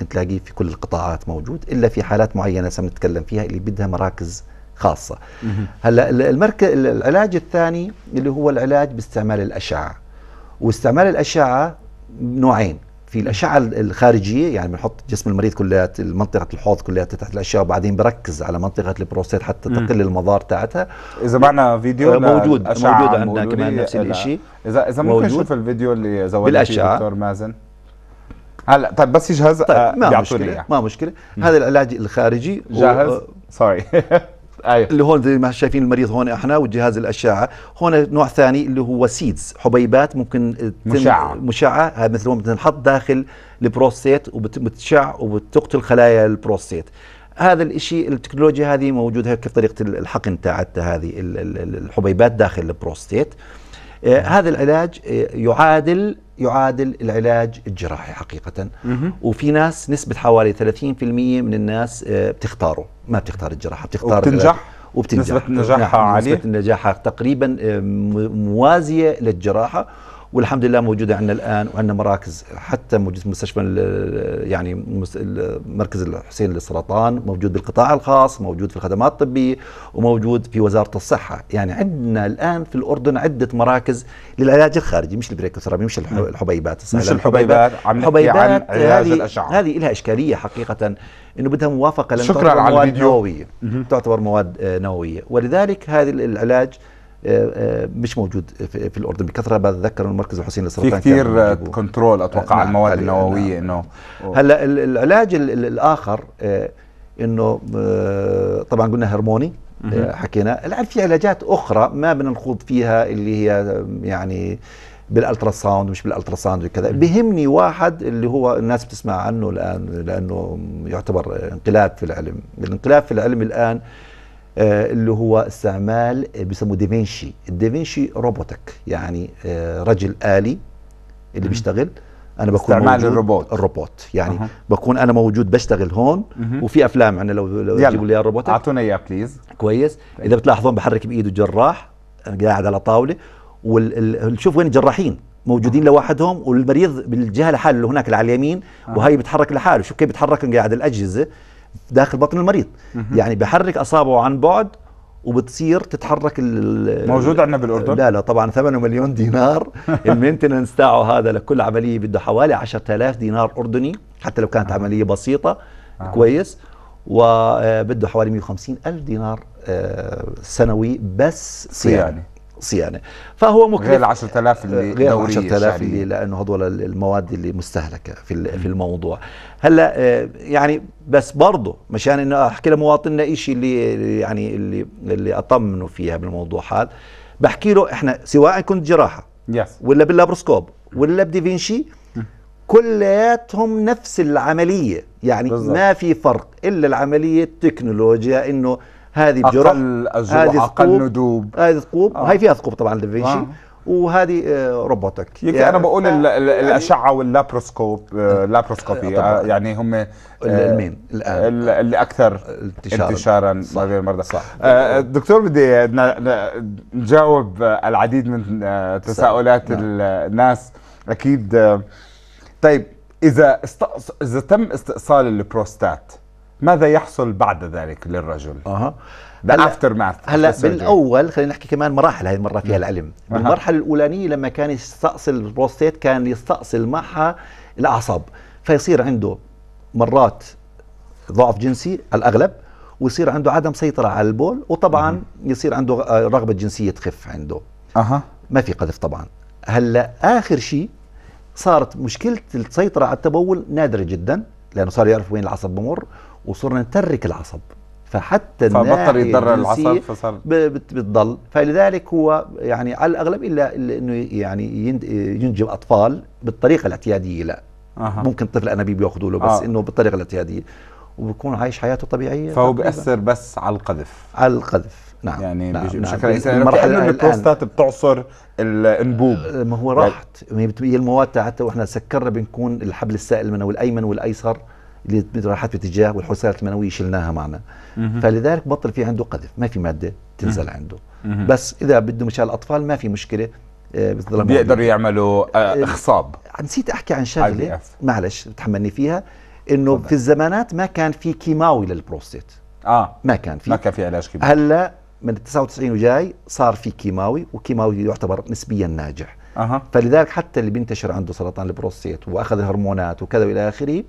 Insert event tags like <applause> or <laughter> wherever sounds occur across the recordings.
ممكن تلاقيه في كل القطاعات موجود إلا في حالات معينة سنتكلم فيها اللي بدها مراكز خاصة. هلأ المركز العلاج الثاني اللي هو العلاج باستعمال الأشعة. واستعمال الأشعة نوعين. في الأشعة الخارجية يعني بنحط جسم المريض كلها منطقة الحوض كلها تحت الأشعة وبعدين بركز على منطقة البروستات حتى تقل المضار تاعتها. إذا معنا فيديو آه، موجود موجود عندنا كمان نفس الشيء اذا إذا ممكن نشوف الفيديو اللي زودنا فيه دكتور مازن. هلا طيب بس يجهز طيب آه، ما مشكله ما مشكلة. هذا العلاج الخارجي جاهز؟ sorry <laughs> أيوه. اللي هون زي ما شايفين المريض هون إحنا وجهاز الأشعة. هون نوع ثاني اللي هو seeds حبيبات ممكن مشعة. مشعة. مثل بتنحط داخل البروستيت وبتشع وبتقتل خلايا البروستيت. هذا الشيء التكنولوجيا هذه موجودة كيف طريقة الحقن تاعتها هذه الحبيبات داخل البروستيت. آه هذا العلاج آه يعادل يعادل العلاج الجراحي حقيقة. وفي ناس نسبة حوالي 30% من الناس آه بتختاره. ما بتختار الجراحة بتختار وبتنجح؟ وبتنجح. نسبة نجاحها نعم عالية؟ نسبة نجاحها تقريبا آه، موازية للجراحة. والحمد لله موجودة عندنا الآن وعندنا مراكز حتى موجود في مستشفى يعني مركز الحسين للسرطان موجود بالقطاع الخاص موجود في الخدمات الطبية وموجود في وزارة الصحة. يعني عندنا الآن في الأردن عدة مراكز للعلاج الخارجي مش البريكوثيرابي مش الحبيبات مش الحبيبات عم الحبيبات عن علاج هذه الأشعة. هذه لها إشكالية حقيقة إنه بدها موافقة لأن شكرا على مواد الفيديو. نووية. تعتبر مواد آه، نووية. ولذلك هذا العلاج مش موجود في الأردن بكثرة. بتذكر المركز الحسين للسرطان في كثير كنترول أتوقع على المواد نعم النووية إنه هلأ العلاج الآخر إنه طبعا قلنا هرموني حكينا. الآن في علاجات أخرى ما بدنا نخوض فيها اللي هي يعني بال ultrasound مش بال ultrasound وكذا بهمني واحد اللي هو الناس بتسمع عنه الآن لأنه يعتبر انقلاب في العلم. الانقلاب في العلم الآن آه اللي هو استعمال بيسموه ديفينشي الديفينشي robotic يعني آه رجل آلي اللي بيشتغل. أنا بكون استعمال الروبوت الروبوت. يعني أه. بكون أنا موجود بشتغل هون أه. وفي أفلام عندنا لو لو تجيبوا لي الروبوت أعطونا اياه please كويس. إذا بتلاحظون بحرك بإيده جراح قاعد على طاولة وشوف وين الجراحين. موجودين لوحدهم والمريض بالجهة لحاله اللي هناك اللي على اليمين. وهي بيتحرك لحاله. شوف كيف بيتحرك قاعد الأجهزة. داخل بطن المريض. يعني بحرك أصابعه عن بعد وبتصير تتحرك موجود عندنا بالأردن؟ لا لا طبعا ثمنه مليون دينار. <laughs> ال maintenance تاعه هذا لكل عملية بده حوالي 10000 دينار أردني حتى لو كانت عملية بسيطة آه. كويس. وبده حوالي 150 ألف دينار آه، سنوي بس صيانة. صيانة. فهو مكلف. غير ال 10000 اللي غير 10000 اللي لأنه هذول المواد اللي مستهلكة في في الموضوع. هلأ آه، يعني بس برضه مشان إنه أحكي لمواطننا شيء اللي يعني اللي اللي اطمنه فيها بالموضوع هذا. بحكي له إحنا سواء كنت جراحة يس ولا باللابروسكوب ولا بديفينشي كلياتهم نفس العملية. يعني بالزبط. ما في فرق إلا العملية التكنولوجيا إنه هذه بجرح أقل هذه أقل ندوب. هذه ثقوب آه. هاي فيها ثقوب طبعا الدافنشي آه. وهذه آه، روبوتك يعني أنا بقول ال يعني الأشعة واللابروسكوب آه، لابروسكوبي. يعني هم المين الآن. اللي أكثر انتشارا, انتشارا ما بين المرضى. صح. دكتور بدي نجاوب العديد من تساؤلات نعم. الناس. أكيد طيب إذا إذا تم استئصال البروستات ماذا يحصل بعد ذلك للرجل؟ أها. هلا aftermath هلا بالأول خلينا نحكي كمان مراحل هذه المرة فيها العلم. أه. بالمرحله الأولانية لما كان يستأصل البروستيت كان يستأصل معها الأعصاب. فيصير عنده مرات ضعف جنسي على الأغلب ويصير عنده عدم سيطرة على البول وطبعا أه. يصير عنده رغبة جنسية تخف عنده. أها. ما في قذف طبعا. هلا آخر شيء صارت مشكلة السيطرة على التبول نادرة جدا لأنه صار يعرف وين العصب بمر وصرنا نترك العصب. فحتى فبطل يتضرر العصب فصار بتضل. فلذلك هو يعني على الأغلب إلا إنه يعني ينجب أطفال بالطريقة الاعتيادية لا. أه. ممكن طفل انابيب بياخذوا له بس آه. إنه بالطريقة الاعتيادية. وبكون عايش حياته طبيعية. فهو بيأثر بس على القذف. على القذف. نعم. يعني نعم. بشكل نعم. المرحلة البروستات بتعصر الانبوب ما هو راحت. هي المواد تاعتها وإحنا سكرنا بنكون الحبل السائل المنوي الأيمن والأيسر. اللي راحت باتجاه والحسالات المنوية شلناها معنا. فلذلك بطل في عنده قذف ما في مادة تنزل عنده. بس إذا بده مشان الأطفال ما في مشكلة آه، بيقدروا يعملوا آه، آه، إخصاب. نسيت أحكي عن شغلة. معلش تحملني فيها. إنه في الزمانات ما كان في كيماوي للبروستيت. آه. ما كان في. ما كان في علاج كيماوي. هلأ من 99 وجاي صار في كيماوي وكيماوي يعتبر نسبيا ناجح. أه. فلذلك حتى اللي بينتشر عنده سرطان البروستيت وأخذ الهرمونات وكذا وإلى آخره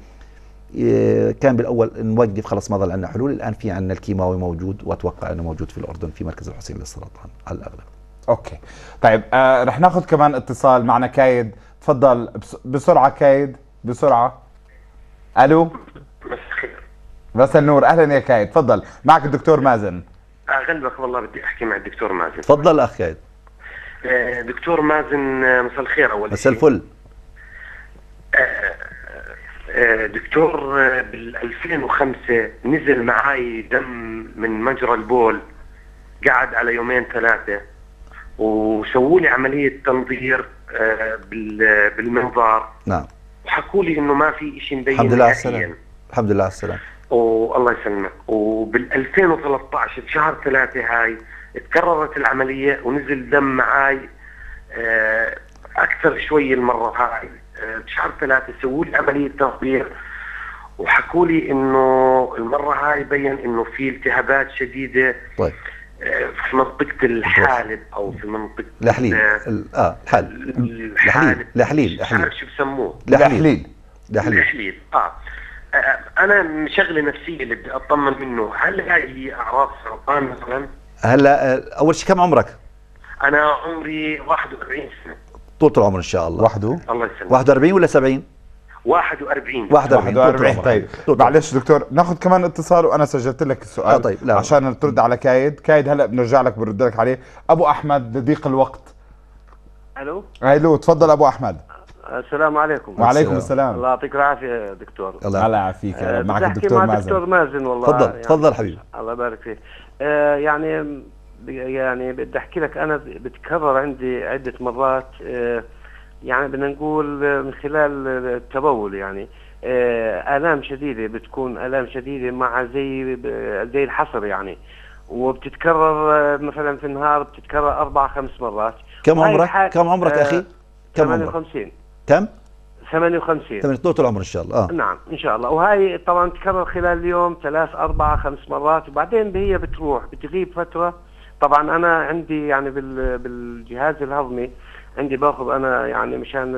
كان بالأول نوقف خلص ما ضل عندنا حلول. الآن في عندنا الكيماوي موجود وأتوقع إنه موجود في الأردن في مركز الحسين للسرطان على الأغلب. okay. طيب آه رح ناخذ كمان اتصال معنا كايد. تفضل. بسرعة كايد. بسرعة. ألو؟ مساء النور. أهلا يا كايد. تفضل. معك الدكتور مازن. أغلبك والله بدي أحكي مع الدكتور مازن. تفضل أخ كايد. آه، دكتور مازن آه، مساء الخير أول مساء الفل. آه، دكتور بال 2005 نزل معي دم من مجرى البول قعد على يومين ثلاثة وسووا لي عملية تنظير بالمنظار. نعم. وحكوا لي إنه ما في شيء مبين الحمد لله على السلامة. الحمد لله على السلامة. والله يسلمك. وبال 2013 بشهر ثلاثة هاي تكررت العملية ونزل دم معاي آه، أكثر شوي المرة هاي. آه، بشهر ثلاثة سووا لي عملية تطبيق وحكوا لي إنه المرة هاي بين إنه في التهابات شديدة طيب. آه، في منطقة الحالب أو في منطقة الحليل آه الحالب. الحليل الحليل الحليل شو بسموه؟ الحليل الحليل آه. أنا مشغلة نفسية اللي بدي أطمن منه. هل هاي أعراض سرطان مثلا؟ هلا أول شيء كم عمرك؟ أنا عمري 41 سنة. طول العمر إن شاء الله. وحده؟ الله يسلمك. 41 ولا 70 41 41 41 طيب معلش دكتور ناخذ كمان اتصال وأنا سجلت لك السؤال آه طيب لا. عشان ترد على كايد. كايد هلا بنرجع لك بنرد لك عليه. أبو أحمد لضيق الوقت. ألو؟ ألو تفضل أبو أحمد. السلام عليكم. وعليكم السلام. الله يعطيك العافية دكتور. الله يعافيك. أه معك الدكتور مع دكتور مازن والله. تفضل يعني تفضل حبيبي. الله يبارك فيك. أه يعني يعني بدي أحكي لك أنا بتكرر عندي عدة مرات أه يعني بدنا نقول من خلال التبول يعني أه آلام شديدة بتكون آلام شديدة مع زي زي الحصر يعني. وبتتكرر مثلا في النهار بتتكرر أربع خمس مرات. كم عمرك؟ كم عمرك أخي؟ كم 58 كم؟ 58 8 طول العمر إن شاء الله آه. نعم إن شاء الله. وهي طبعا تكرر خلال اليوم ثلاث أربع خمس مرات. وبعدين هي بتروح بتغيب فترة طبعا أنا عندي يعني بالجهاز الهضمي عندي باخذ أنا يعني مشان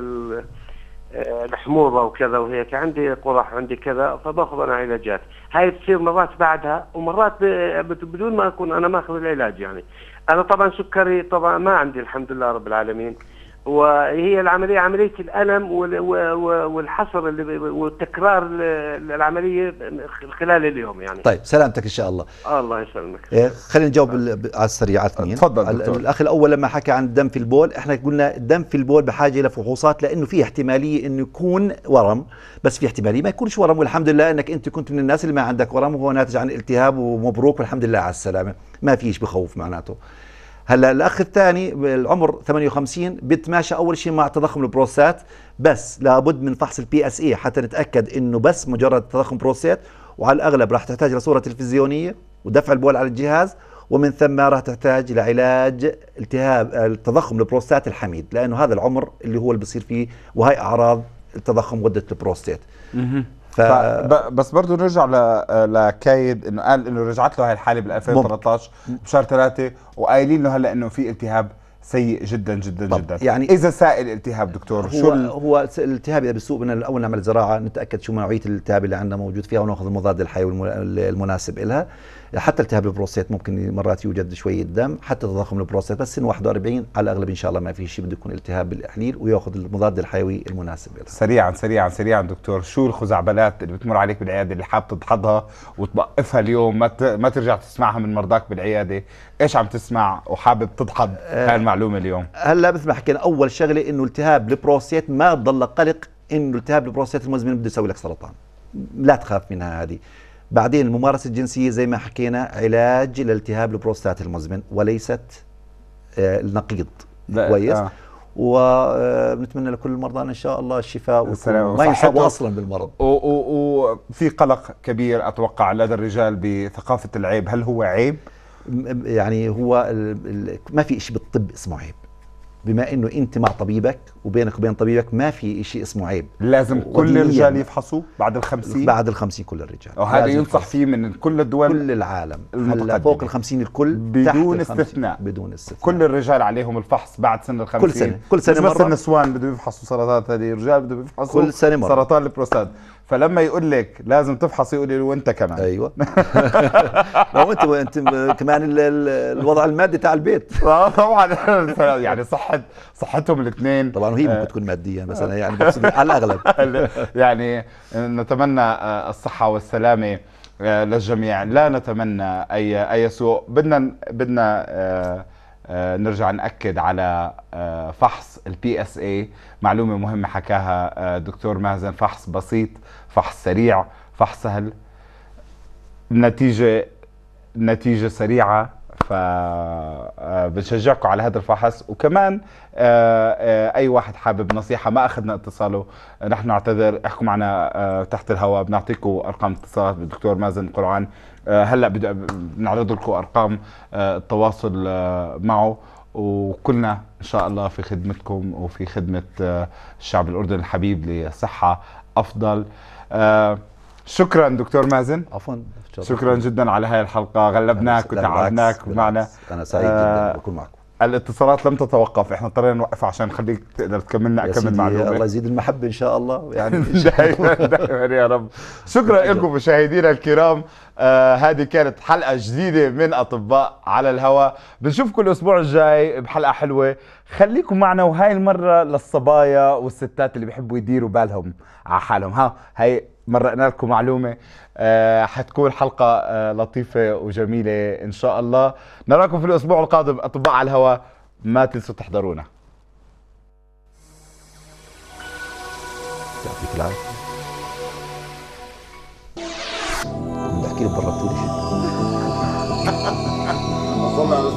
آه، الحموضة وكذا وهيك عندي قرح عندي كذا فباخذ أنا علاجات. هاي تصير مرات بعدها ومرات بدون ما أكون أنا ماخذ العلاج يعني. أنا طبعا سكري طبعا ما عندي الحمد لله رب العالمين. وهي العملية عملية الألم والحصر والتكرار العملية خلال اليوم يعني. طيب سلامتك إن شاء الله. الله يسلمك. إيه خلينا نجاوب على السريع على اثنين. تفضل الأخ الأول لما حكى عن الدم في البول إحنا قلنا الدم في البول بحاجة إلى فحوصات لأنه في احتمالية إنه يكون ورم بس في احتمالية ما يكونش ورم والحمد لله إنك أنت كنت من الناس اللي ما عندك ورم وهو ناتج عن التهاب ومبروك والحمد لله على السلامة. ما فيش بخوف معناته. هلا الأخ الثاني العمر 58 بيتماشى أول شيء مع تضخم البروستات بس لابد من فحص ال PSA حتى نتأكد إنه بس مجرد تضخم بروستات وعلى الأغلب راح تحتاج لصوره تلفزيونية ودفع البول على الجهاز ومن ثم راح تحتاج لعلاج التهاب التضخم البروستات الحميد لأنه هذا العمر اللي هو اللي بصير فيه وهي أعراض التضخم غده البروستات ف... بس برضه نرجع لكايد إنه قال إنه رجعت له هاي الحالة بال 2013 بشهر ثلاثة وقايلين له هلأ إنه في التهاب سيء جدا جدا جدا. يعني إذا سائل الالتهاب دكتور هو شو هو الالتهاب إذا بالسوق بدنا الأول نعمل زراعة نتأكد شو نوعية الالتهاب اللي عندنا موجود فيها ونأخذ المضاد الحيوي المناسب لها حتى التهاب البروستات ممكن مرات يوجد شوية دم حتى تضخم البروستات. بس سن 41 على الأغلب إن شاء الله ما في شيء بده يكون التهاب بالاحليل ويأخذ المضاد الحيوي المناسب له. سريعا سريعا سريعا دكتور. شو الخزعبلات اللي بتمر عليك بالعيادة اللي حاب تدحضها وتوقفها اليوم؟ ما ما ترجع تسمعها من مرضاك بالعيادة. إيش عم تسمع وحابب تدحض أه هاي المعلومة اليوم؟ هلا مثل ما حكينا أول شغلة إنه التهاب البروستات ما تضل قلق إنه التهاب البروستات المزمن بده يسوي لك سرطان. لا تخاف منها هذه. بعدين الممارسة الجنسية زي ما حكينا علاج لالتهاب البروستات المزمن وليست آه النقيض كويس. آه. ونتمنى لكل مرضانا إن شاء الله الشفاء ما ينصابوا أصلا بالمرض. وفي قلق كبير أتوقع لدى الرجال بثقافة العيب. هل هو عيب؟ يعني هو ما في شيء بالطب اسمه عيب. بما إنه أنت مع طبيبك وبينك وبين طبيبك ما في شيء اسمه عيب. لازم كل الرجال يفحصوا بعد الخمسين؟ بعد الخمسين كل الرجال. وهذا ينصح فيه من كل الدول كل العالم. هلا فوق الخمسين الكل بدون استثناء. بدون استثناء. كل الرجال عليهم الفحص بعد سن الخمسين. كل سنة. كل سنة مره بس النسوان بدهم يفحصوا سرطانات هذه الرجال بدهم يفحصوا كل سنة مرة. سرطان البروستات. فلما يقول لك لازم تفحص يقول له وانت كمان. أيوه. <laughs> لو أنت انت كمان الوضع المادي تاع البيت. <laughs> طبعا. يعني صحه صحتهم الاثنين. طبعا وهي ممكن تكون ماديا مثلا يعني بس على الأغلب. <laughs> يعني نتمنى آه، الصحة والسلامة آه، للجميع. لا نتمنى أي أي سوء. بدنا بدنا نرجع نأكد على فحص ال PSA معلومة مهمة حكاها دكتور مازن. فحص بسيط فحص سريع فحص سهل. نتيجة نتيجة سريعة. فبنشجعكم على هذا الفحص. وكمان آه، آه، أي واحد حابب نصيحة ما أخذنا اتصاله. نحن نعتذر احكوا معنا آه، تحت الهواء. بنعطيكم أرقام اتصالات بالدكتور مازن قرعان هلأ بنعرض لكم أرقام التواصل معه. وكلنا إن شاء الله في خدمتكم وفي خدمة الشعب الأردني الحبيب لصحه أفضل. آه شكرا دكتور مازن. عفوا. شكرا جدا على هاي الحلقة. غلبناك وتعبناك معنا. أنا سعيد جدا آه، بكون معكم. الاتصالات لم تتوقف. إحنا اضطرينا نوقف عشان نخليك تقدر تكملنا كم معلومة. الله يزيد المحبة إن شاء الله. يعني <laughs> دائما دائما يا رب. <laughs> شكرا لكم مشاهدينا الكرام. آه هذه كانت حلقة جديدة من أطباء على الهواء. بنشوفكم الأسبوع الجاي بحلقة حلوة. خليكم معنا وهاي المرة للصبايا والستات اللي بيحبوا يديروا بالهم على حالهم. ها هاي مرقنا لكم معلومة. آه حتكون حلقة آه لطيفة وجميلة إن شاء الله. نراكم في الأسبوع القادم. أطباء على الهواء ما تنسوا تحضرونا. يعطيك العافية. بحكي لك بربتوا لي شيء وصلنا <laughs> على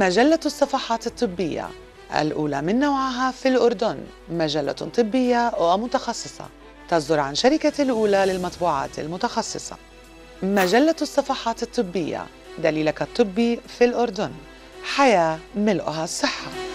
مجلة الصفحات الطبية الأولى من نوعها في الأردن مجلة طبية ومتخصصة تصدر عن شركة الأولى للمطبوعات المتخصصة. مجلة الصفحات الطبية دليلك الطبي في الأردن حياة ملؤها الصحة.